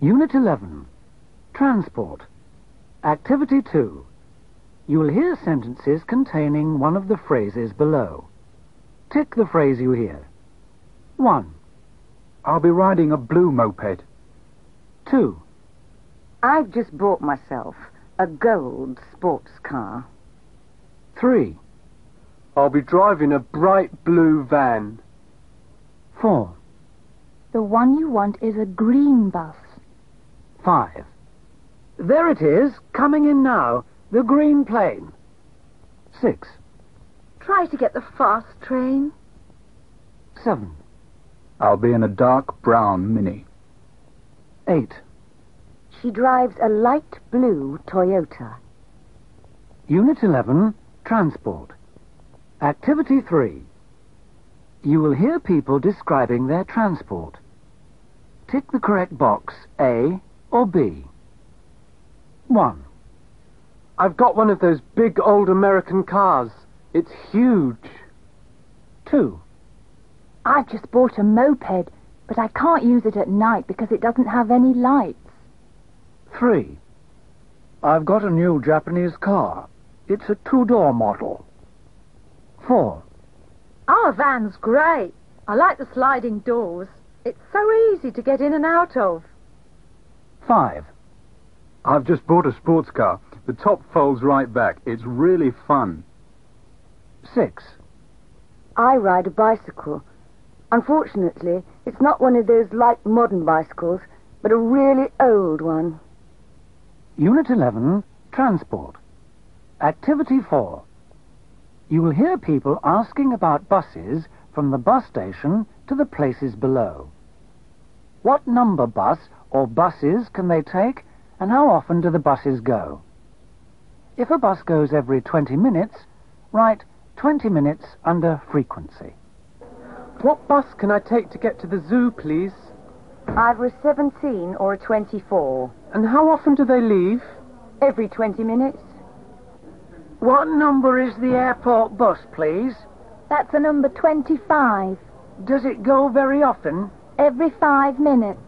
Unit 11. Transport. Activity 2. You'll hear sentences containing one of the phrases below. Tick the phrase you hear. 1. I'll be riding a blue moped. 2. I've just bought myself a gold sports car. 3. I'll be driving a bright blue van. 4. The one you want is a green bus. 5. There it is, coming in now, the green plane. 6. Try to get the fast train. 7. I'll be in a dark brown Mini. 8. She drives a light blue Toyota. Unit 11. Transport. Activity 3. You will hear people describing their transport. Tick the correct box, A or B. 1. I've got one of those big old American cars. It's huge. 2. I've just bought a moped, but I can't use it at night because it doesn't have any lights. 3. I've got a new Japanese car. It's a two-door model. 4. Our van's great. I like the sliding doors. It's so easy to get in and out of. 5. I've just bought a sports car. The top folds right back. It's really fun. 6. I ride a bicycle. Unfortunately, it's not one of those light modern bicycles, but a really old one. Unit 11. Transport. Activity 4. You will hear people asking about buses from the bus station to the places below. What number bus or buses can they take, and how often do the buses go? If a bus goes every 20 minutes, write 20 minutes under frequency. What bus can I take to get to the zoo, please? Either a 17 or a 24. And how often do they leave? Every 20 minutes. What number is the airport bus, please? That's a number 25. Does it go very often? Every five minutes.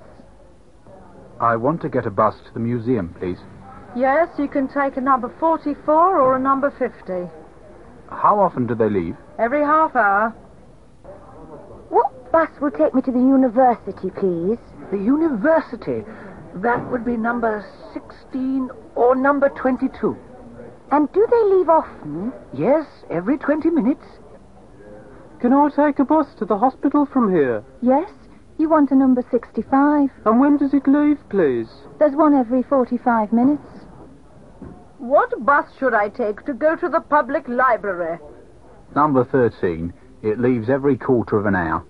I want to get a bus to the museum, please. Yes, you can take a number 44 or a number 50. How often do they leave? Every half hour. What bus will take me to the university, please? The university. That would be number 16 or number 22. And do they leave often? Yes, every 20 minutes. Can I take a bus to the hospital from here? Yes, you want a number 65. And when does it leave, please? There's one every 45 minutes. What bus should I take to go to the public library? Number 13. It leaves every quarter of an hour.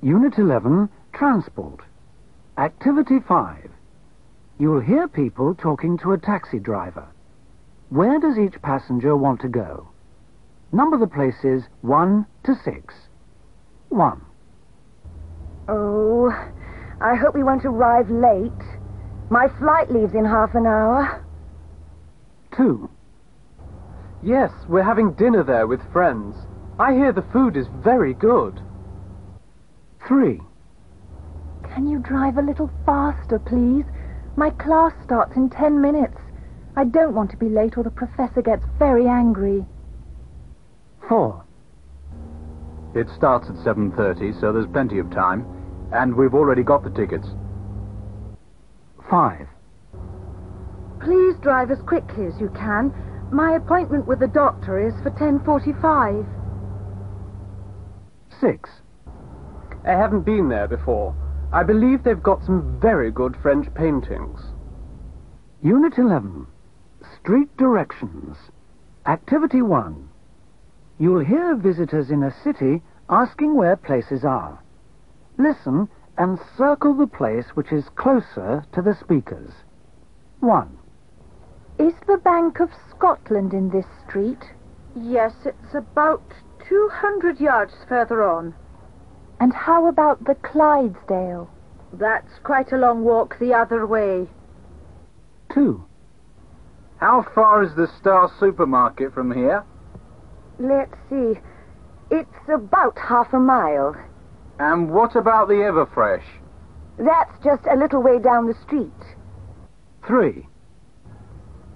Unit 11. Transport. Activity 5. You'll hear people talking to a taxi driver. Where does each passenger want to go? Number the places 1 to 6. 1. Oh, I hope we won't arrive late. My flight leaves in half an hour. 2. Yes, we're having dinner there with friends. I hear the food is very good. 3. Can you drive a little faster, please? My class starts in 10 minutes. I don't want to be late or the professor gets very angry. 4. It starts at 7.30, so there's plenty of time. And we've already got the tickets. 5. Please drive as quickly as you can. My appointment with the doctor is for 10.45. 6. I haven't been there before. I believe they've got some very good French paintings. Unit 11. Street directions. Activity 1. You'll hear visitors in a city asking where places are. Listen and circle the place which is closer to the speakers. 1. Is the Bank of Scotland in this street? Yes, it's about 200 yards further on. And how about the Clydesdale? That's quite a long walk the other way. 2. How far is the Star Supermarket from here? Let's see. It's about half a mile. And what about the Everfresh? That's just a little way down the street. 3.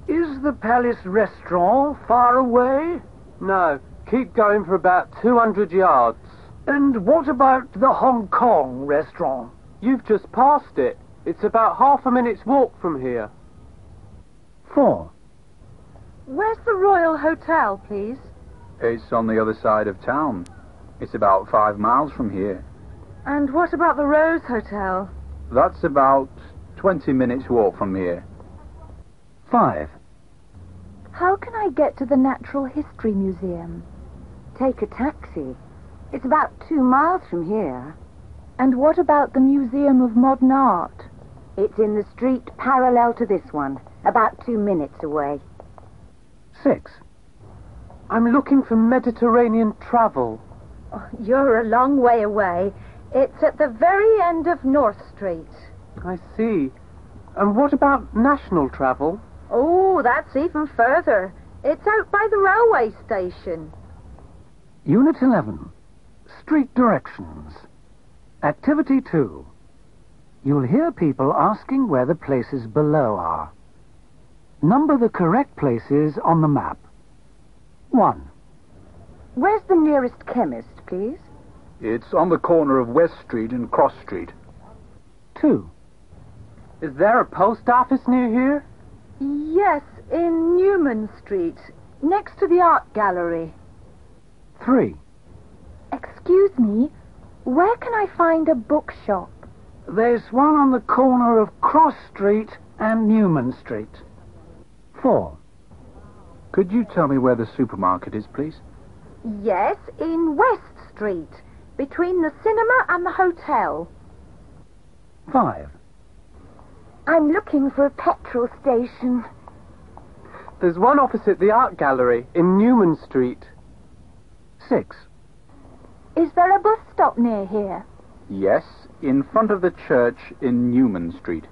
Is the Palace Restaurant far away? No, keep going for about 200 yards. And what about the Hong Kong Restaurant? You've just passed it. It's about half a minute's walk from here. 4. Where's the Royal Hotel, please? It's on the other side of town. It's about five miles from here. And what about the Rose Hotel? That's about 20 minutes walk from here. 5. How can I get to the Natural History Museum? Take a taxi. It's about two miles from here. And what about the Museum of Modern Art? It's in the street parallel to this one, about two minutes away. 6. I'm looking for Mediterranean travel. Oh, you're a long way away. It's at the very end of North Street. I see. And what about national travel? Oh, that's even further. It's out by the railway station. Unit 11. Street directions. Activity 2. You'll hear people asking where the places below are. Number the correct places on the map. 1. Where's the nearest chemist, please? It's on the corner of West Street and Cross Street. 2. Is there a post office near here? Yes, in Newman Street, next to the art gallery. 3. Excuse me, where can I find a bookshop? There's one on the corner of Cross Street and Newman Street. 4. Could you tell me where the supermarket is, please? Yes, in West Street, between the cinema and the hotel. 5. I'm looking for a petrol station. There's one opposite the art gallery in Newman Street. 6. Is there a bus stop near here? Yes, in front of the church in Newman Street.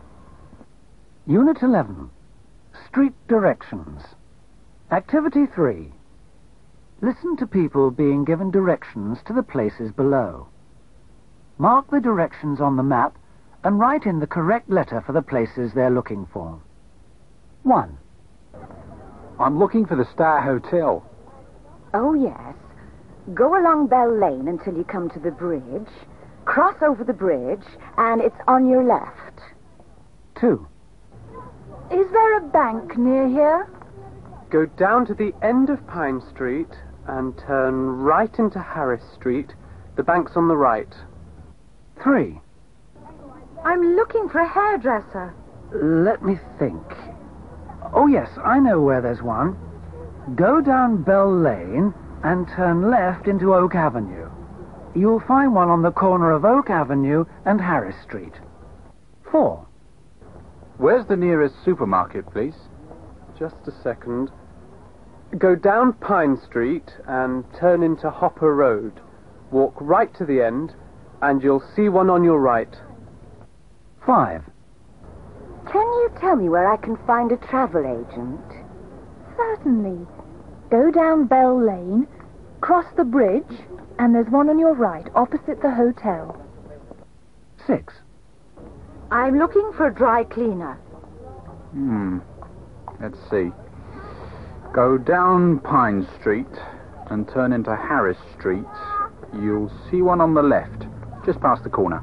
Unit 11. Street directions. Activity 3. Listen to people being given directions to the places below. Mark the directions on the map and write in the correct letter for the places they're looking for. 1. I'm looking for the Star Hotel. Oh, yes. Go along Bell Lane until you come to the bridge. Cross over the bridge, and it's on your left. 2. Is there a bank near here? Go down to the end of Pine Street and turn right into Harris Street. The bank's on the right. 3. I'm looking for a hairdresser. Let me think. Oh, yes, I know where there's one. Go down Bell Lane and turn left into Oak Avenue. You'll find one on the corner of Oak Avenue and Harris Street. 4. Where's the nearest supermarket, please? Just a second. Go down Pine Street and turn into Hopper Road. Walk right to the end, and you'll see one on your right. 5. Can you tell me where I can find a travel agent? Certainly. Go down Bell Lane, cross the bridge, and there's one on your right, opposite the hotel. 6. I'm looking for a dry cleaner. Hmm. Let's see. Go down Pine Street and turn into Harris Street. You'll see one on the left, just past the corner.